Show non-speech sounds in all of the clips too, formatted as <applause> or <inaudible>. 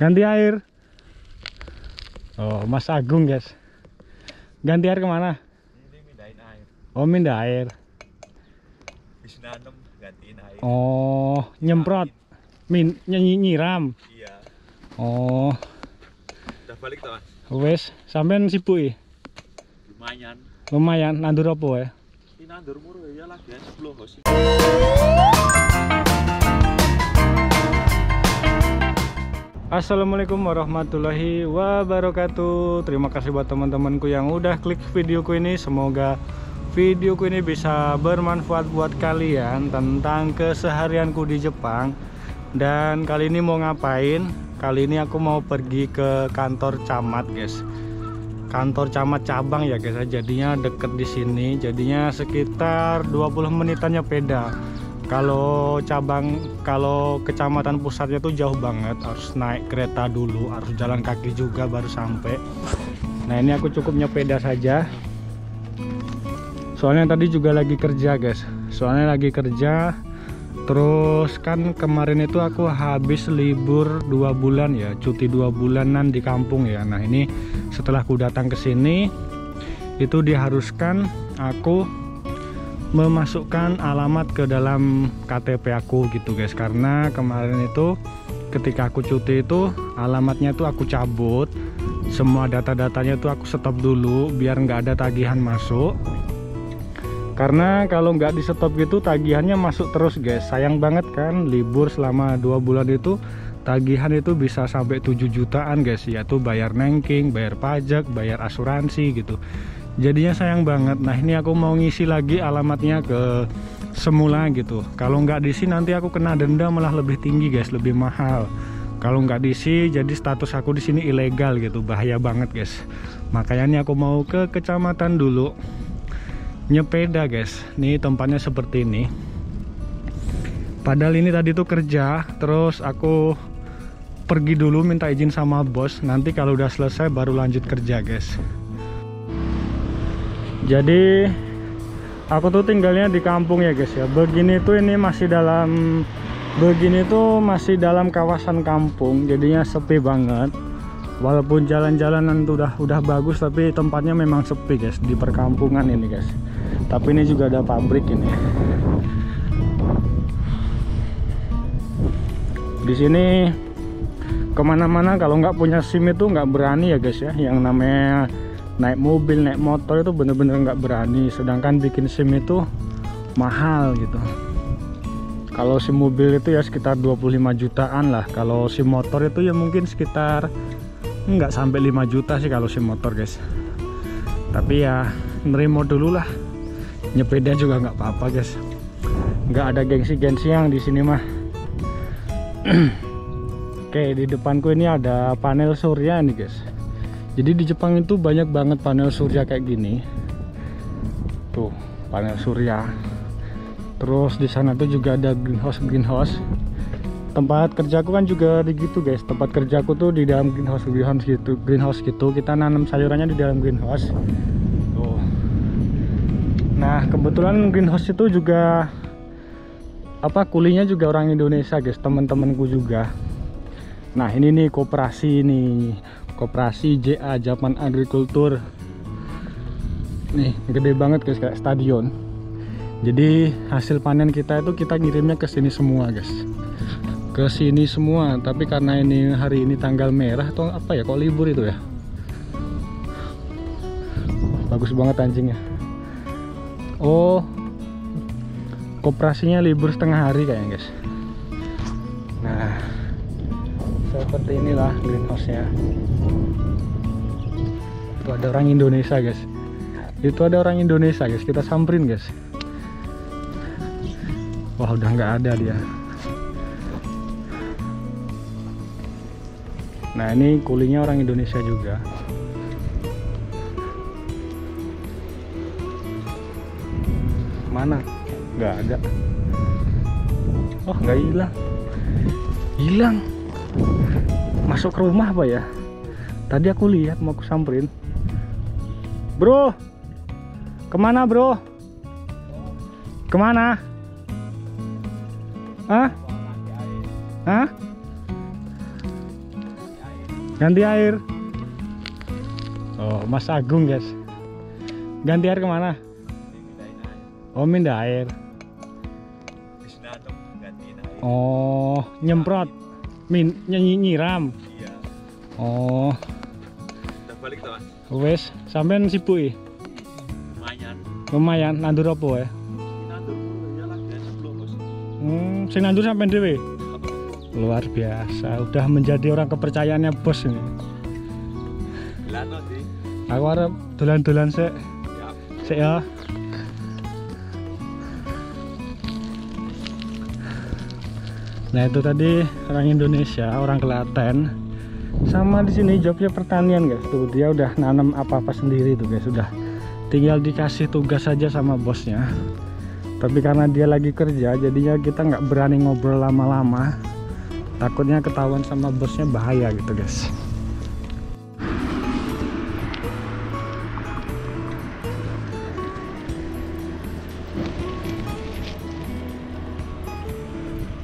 Ganti air. Oh, Mas Agung, guys. Ganti air ke mana? Ini mindahin air. Oh, mindah air. Habis nanem gantiin air. Oh, nyemprot. Min nyanyi nyiram. Iya. Oh, Udah balik tuh, Mas? wes sampean sibuk ya? Lumayan. Lumayan nandur apa ya? Ini nandur muru ya lagi ya 10 hos. Assalamualaikum warahmatullahi wabarakatuh. Terima kasih buat teman-temanku yang udah klik videoku ini. Semoga videoku ini bisa bermanfaat buat kalian Tentang keseharianku di Jepang. Dan kali ini mau ngapain? Kali ini aku mau pergi ke kantor camat guys. Kantor camat cabang ya guys. Jadinya deket di sini. Jadinya sekitar 20 menitannya peda kalau cabang kalau kecamatan pusatnya tuh jauh banget harus naik kereta dulu harus jalan kaki juga baru sampai. Nah ini aku cukup nyepeda saja. Soalnya tadi juga lagi kerja guys. Soalnya lagi kerja terus kan kemarin itu aku habis libur dua bulan ya cuti dua bulanan di kampung ya. Nah ini setelah aku datang ke sini itu diharuskan aku memasukkan alamat ke dalam KTP aku gitu guys. Karena kemarin itu ketika aku cuti itu alamatnya tuh aku cabut. Semua data-datanya tuh aku stop dulu biar nggak ada tagihan masuk. Karena kalau nggak di stop gitu tagihannya masuk terus guys. Sayang banget kan libur selama dua bulan itu tagihan itu bisa sampai 7 jutaan guys. Yaitu bayar nengking bayar pajak bayar asuransi gitu jadinya sayang banget. Nah ini aku mau ngisi lagi alamatnya ke semula gitu. Kalau nggak diisi nanti aku kena denda malah lebih tinggi guys lebih mahal. Kalau nggak diisi jadi status aku di sini ilegal gitu. Bahaya banget guys. Makanya ini aku mau ke kecamatan dulu. Nyepeda guys. Nih tempatnya seperti ini. Padahal ini tadi tuh kerja terus aku pergi dulu minta izin sama bos. Nanti kalau udah selesai baru lanjut kerja guys jadi aku tuh tinggalnya di kampung ya guys ya. Begini tuh ini masih dalam begini tuh masih dalam kawasan kampung jadinya sepi banget. Walaupun jalan-jalanan tuh udah udah bagus tapi tempatnya memang sepi guys di perkampungan ini guys. Tapi ini juga ada pabrik ini. Di sini ke mana-mana kalau nggak punya SIM itu nggak berani ya guys ya. Yang namanya naik mobil naik motor itu bener-bener nggak berani. Sedangkan bikin SIM itu mahal gitu. Kalau SIM mobil itu ya sekitar 25 jutaan lah. Kalau SIM motor itu ya mungkin sekitar nggak sampai 5 juta sih kalau SIM motor guys. Tapi ya nerimo dulu lah. Nyepeda juga nggak apa-apa guys. Nggak ada gengsi-gengsi yang di sini mah. <clears throat> Oke di depanku ini ada panel surya nih guys jadi di Jepang itu banyak banget panel surya kayak gini. Tuh panel surya. Terus di sana tuh juga ada greenhouse greenhouse. Tempat kerjaku kan juga begitu guys. Tempat kerjaku tuh di dalam greenhouse greenhouse gitu greenhouse gitu. Kita nanam sayurannya di dalam greenhouse. Tuh. Nah kebetulan greenhouse itu juga apa kulinya juga orang Indonesia guys. Teman-temanku juga. Nah ini nih koperasi nih koperasi JA Japan Agrikultur nih gede banget guys kayak stadion. Jadi hasil panen kita itu kita ngirimnya ke sini semua guys. Ke sini semua tapi karena ini hari ini tanggal merah atau apa ya kok libur itu ya? Bagus banget anjingnya. Oh koperasinya libur setengah hari kayaknya guys seperti inilah greenhouse nya itu ada orang Indonesia guys. Itu ada orang Indonesia guys. Kita samperin guys. Wah udah nggak ada dia. Nah ini kulinya orang Indonesia juga. Mana? Nggak ada. Oh nggak hilang. Hilang masuk ke rumah apa ya? Tadi aku lihat mau aku samperin. Bro! Ke mana bro? Ke mana? Hah? Hah? ganti air. Oh Mas Agung guys. Ganti air ke mana? Oh gantiin air. oh nyemprot min nyanyi nyiram Iya. oh Udah balik Mas. wes sampean sibuk ya Lumayan. lumayan nandur apa ya nandur ya lagi es belum, Bos. hmm sing nandur sampean dhewe luar biasa udah menjadi orang kepercayaannya bos ini Lano sih. aku harap dolan-dolan sik Ya. sik ya Nah itu tadi orang Indonesia, orang Klaten. Sama di sini jobnya pertanian guys. Tuh dia udah nanam apa-apa sendiri tuh guys. Sudah tinggal dikasih tugas saja sama bosnya. Tapi karena dia lagi kerja, jadinya kita nggak berani ngobrol lama-lama. Takutnya ketahuan sama bosnya bahaya gitu guys.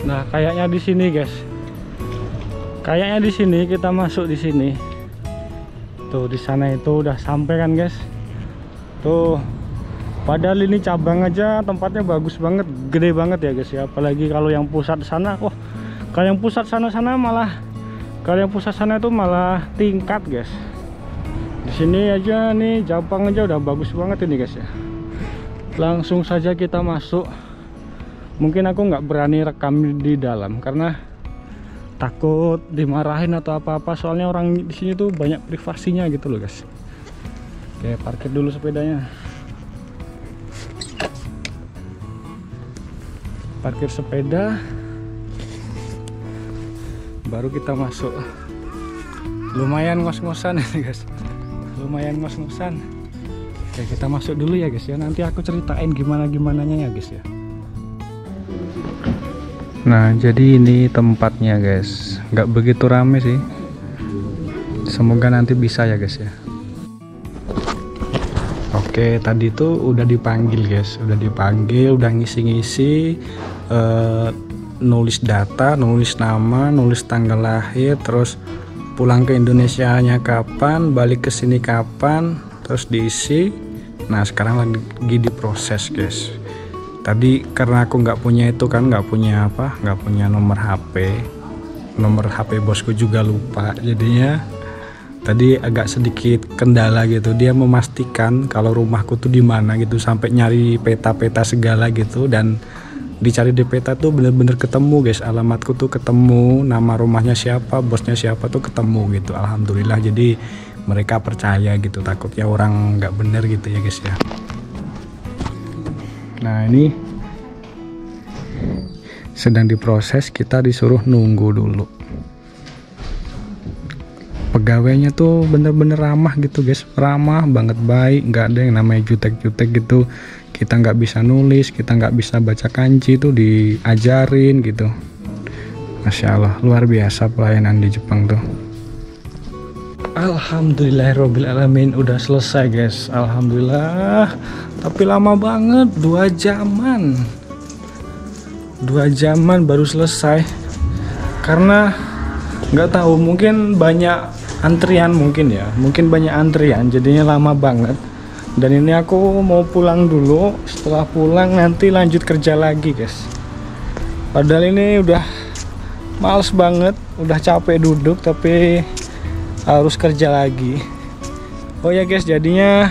Nah, kayaknya di sini, guys. Kayaknya di sini kita masuk di sini. Tuh, di sana itu udah sampai kan, guys. Tuh. Padahal ini cabang aja tempatnya bagus banget, gede banget ya, guys ya. Apalagi kalau yang pusat sana, wah. Kalau yang pusat sana-sana malah kalau yang pusat sana itu malah tingkat, guys. Di sini aja nih cabang aja udah bagus banget ini, guys ya. Langsung saja kita masuk mungkin aku nggak berani rekam di dalam karena takut dimarahin atau apa-apa. Soalnya orang di sini tuh banyak privasinya gitu loh guys. Oke parkir dulu sepedanya. Parkir sepeda. Baru kita masuk. Lumayan ngos-ngosan ini <laughs> guys. Lumayan ngos-ngosan. Oke kita masuk dulu ya guys ya. Nanti aku ceritain gimana gimana ya guys ya Nah, jadi ini tempatnya, guys. Nggak begitu rame sih. Semoga nanti bisa ya, guys ya. Oke, tadi tuh udah dipanggil, guys. Udah dipanggil, udah ngisi-ngisi eh, nulis data, nulis nama, nulis tanggal lahir, terus pulang ke Indonesia-nya kapan, balik ke sini kapan, terus diisi. Nah, sekarang lagi diproses, guys tadi karena aku nggak punya itu kan nggak punya apa nggak punya nomor HP nomor HP bosku juga lupa jadinya. Tadi agak sedikit kendala gitu. Dia memastikan kalau rumahku tuh di mana gitu sampai nyari peta-peta segala gitu. Dan dicari di peta tuh bener-bener ketemu guys. Alamatku tuh ketemu nama rumahnya siapa bosnya siapa tuh ketemu gitu. Alhamdulillah. Jadi mereka percaya gitu. Takutnya orang nggak bener gitu ya guys ya Nah ini sedang diproses kita disuruh nunggu dulu. Pegawainya tuh bener-bener ramah gitu guys. Ramah banget baik nggak ada yang namanya jutek-jutek gitu. Kita nggak bisa nulis kita nggak bisa baca kanji tuh diajarin gitu. Masya Allah luar biasa pelayanan di Jepang tuh Alhamdulillahirrohmanirrohim udah selesai guys. Alhamdulillah. Tapi lama banget. Dua jaman. Dua jaman baru selesai. Karena nggak tahu mungkin banyak antrian mungkin ya. Mungkin banyak antrian. Jadinya lama banget. Dan ini aku mau pulang dulu. Setelah pulang nanti lanjut kerja lagi guys. Padahal ini udah males banget. Udah capek duduk tapi harus kerja lagi. Oh ya guys jadinya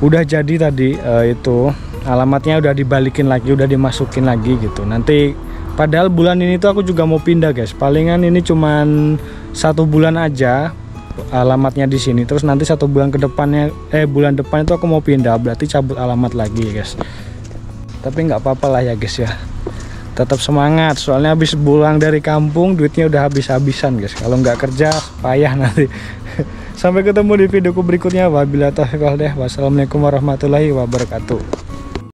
udah jadi tadi eh, itu alamatnya udah dibalikin lagi udah dimasukin lagi gitu. Nanti padahal bulan ini tuh aku juga mau pindah guys. Palingan ini cuman satu bulan aja alamatnya di sini. Terus nanti satu bulan ke depannya eh bulan depan itu aku mau pindah berarti cabut alamat lagi guys. Tapi nggak apa-apa lah ya guys ya tetap semangat. Soalnya habis pulang dari kampung duitnya udah habis-habisan guys. Kalau nggak kerja payah nanti. <laughs> Sampai ketemu di videoku berikutnya. Wabillahi taufiq wassalamualaikum warahmatullahi wabarakatuh